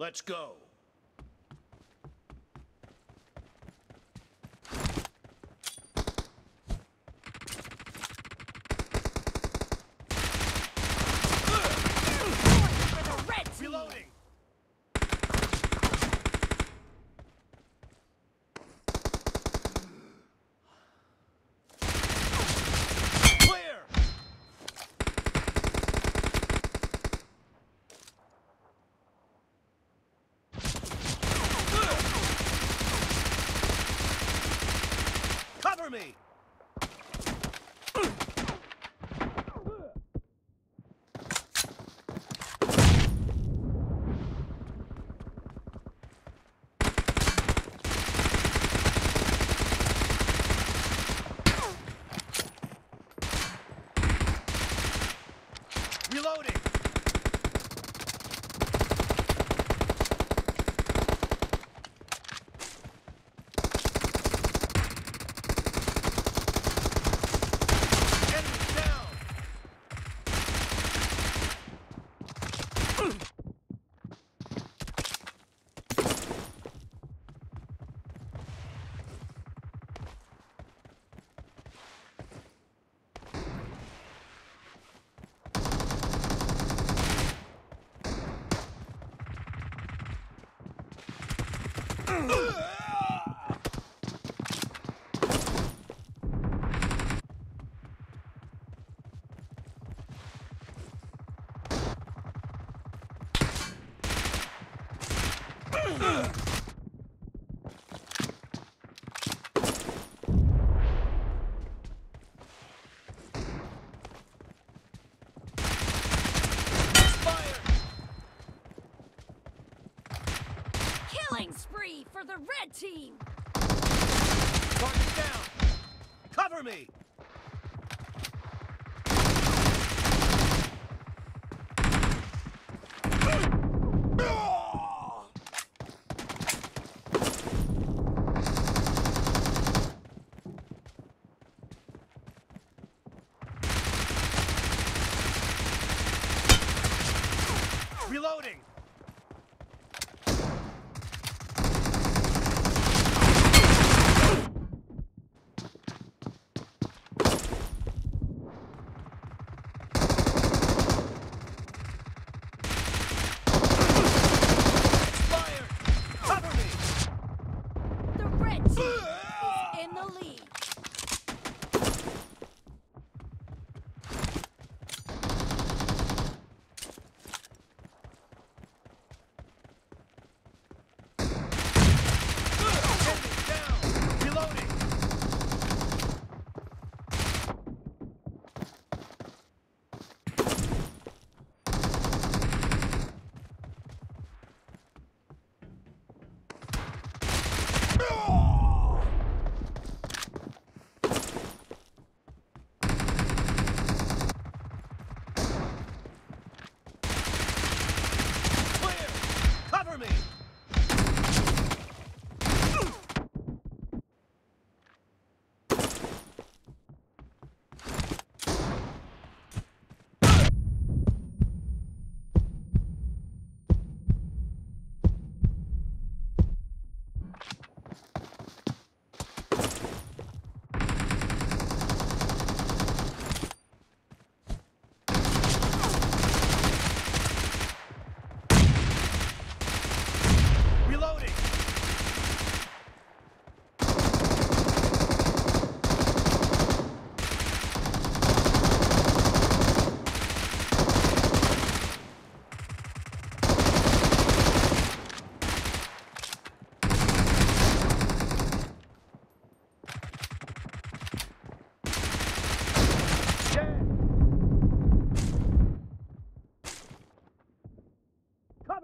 Let's go. For the red team. Reloading. Clear. Cover me. Fire. Killing spree for the red team. Target down. Cover me.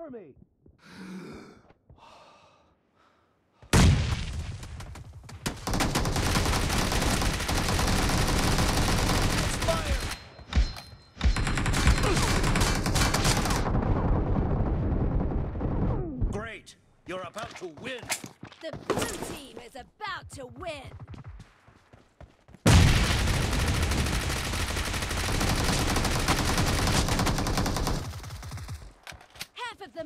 Cover me. Great. You're about to win. The blue team is about to win.